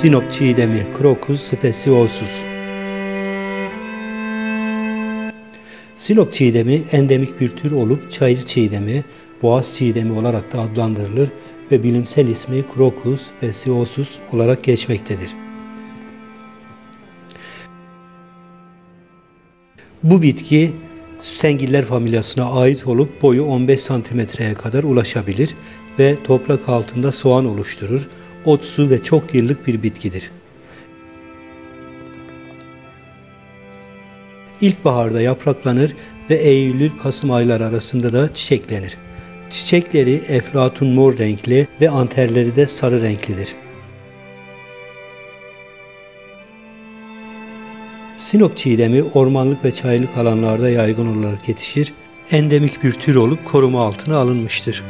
Sinop çiğdemi Crocus speciosus. Sinop çiğdemi endemik bir tür olup çayır çiğdemi, boğaz çiğdemi olarak da adlandırılır ve bilimsel ismi Crocus speciosus olarak geçmektedir. Bu bitki Süsengiller familyasına ait olup boyu 15 santimetreye kadar ulaşabilir ve toprak altında soğan oluşturur. Otsu ve çok yıllık bir bitkidir. İlkbaharda yapraklanır ve Eylül-Kasım ayları arasında da çiçeklenir. Çiçekleri eflatun mor renkli ve anterleri de sarı renklidir. Sinop çiğdemi ormanlık ve çaylık alanlarda yaygın olarak yetişir. Endemik bir tür olup koruma altına alınmıştır.